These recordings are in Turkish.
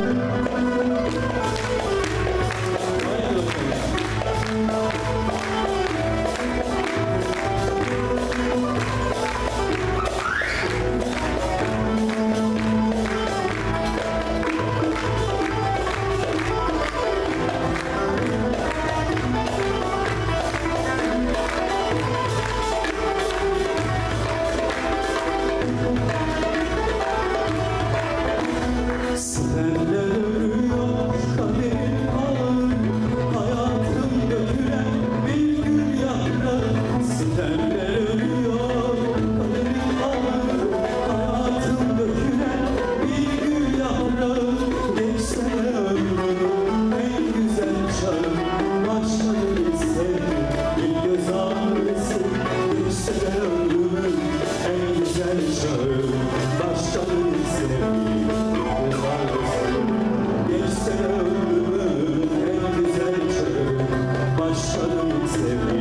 you Amen.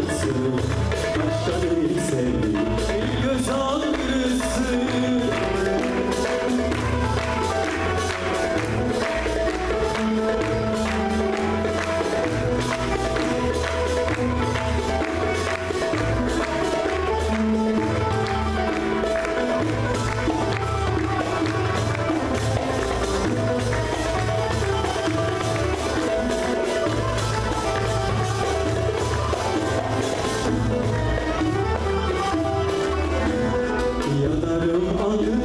yararsın Başka bir sevdim Ey göz ağrı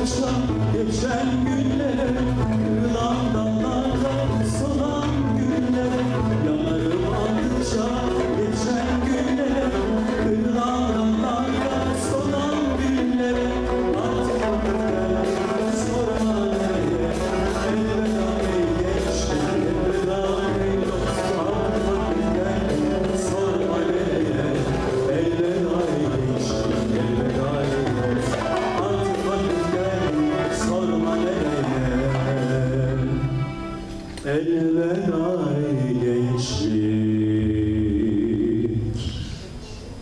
yaşla geçen gün